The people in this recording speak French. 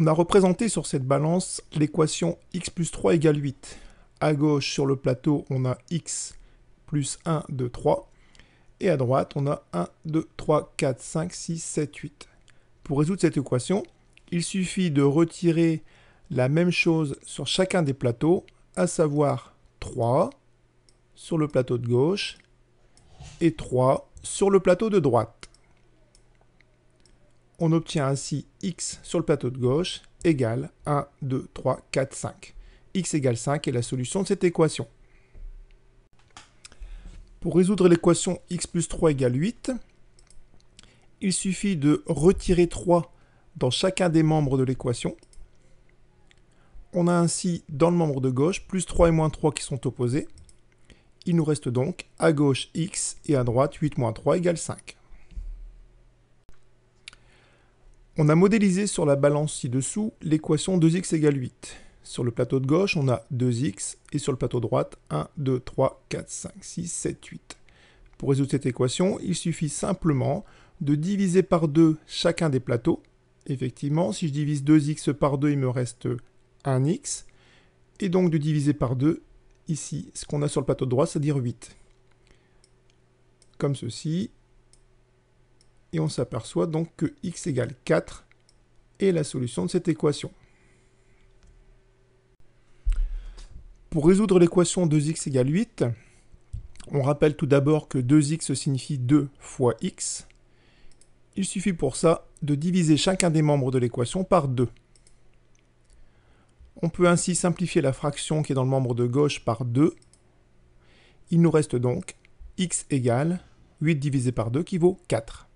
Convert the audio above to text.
On a représenté sur cette balance l'équation x plus 3 égale 8. À gauche, sur le plateau, on a x plus 1, 2, 3. Et à droite, on a 1, 2, 3, 4, 5, 6, 7, 8. Pour résoudre cette équation, il suffit de retirer la même chose sur chacun des plateaux, à savoir 3 sur le plateau de gauche et 3 sur le plateau de droite. On obtient ainsi x sur le plateau de gauche égale 1, 2, 3, 4, 5. x égale 5 est la solution de cette équation. Pour résoudre l'équation x plus 3 égale 8, il suffit de retirer 3 dans chacun des membres de l'équation. On a ainsi dans le membre de gauche plus 3 et moins 3 qui sont opposés. Il nous reste donc à gauche x et à droite 8 moins 3 égale 5. On a modélisé sur la balance ci-dessous l'équation 2x égale 8. Sur le plateau de gauche, on a 2x, et sur le plateau de droite, 1, 2, 3, 4, 5, 6, 7, 8. Pour résoudre cette équation, il suffit simplement de diviser par 2 chacun des plateaux. Effectivement, si je divise 2x par 2, il me reste 1x. Et donc de diviser par 2, ici, ce qu'on a sur le plateau de droite, c'est-à-dire 8. Comme ceci, et on s'aperçoit donc que x égale 4 est la solution de cette équation. Pour résoudre l'équation 2x égale 8, on rappelle tout d'abord que 2x signifie 2 fois x. Il suffit pour ça de diviser chacun des membres de l'équation par 2. On peut ainsi simplifier la fraction qui est dans le membre de gauche par 2. Il nous reste donc x égale 8 divisé par 2 qui vaut 4.